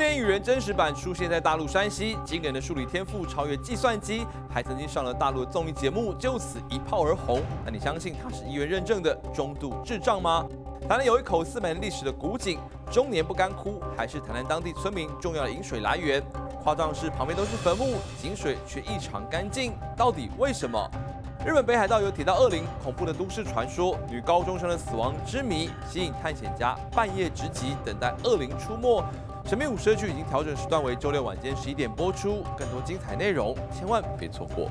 电影《原真实版》出现在大陆山西，惊人的数理天赋超越计算机，还曾经上了大陆综艺节目，就此一炮而红。那你相信他是医院认证的中度智障吗？台南有一口四百年历史的古井，终年不干枯，还是台南当地村民重要的饮水来源。夸张的是，旁边都是坟墓，井水却异常干净，到底为什么？日本北海道有铁道恶灵，恐怖的都市传说，女高中生的死亡之谜，吸引探险家半夜直击，等待恶灵出没。神秘五十剧已经调整时段为周六晚间十一点播出，更多精彩内容千万别错过。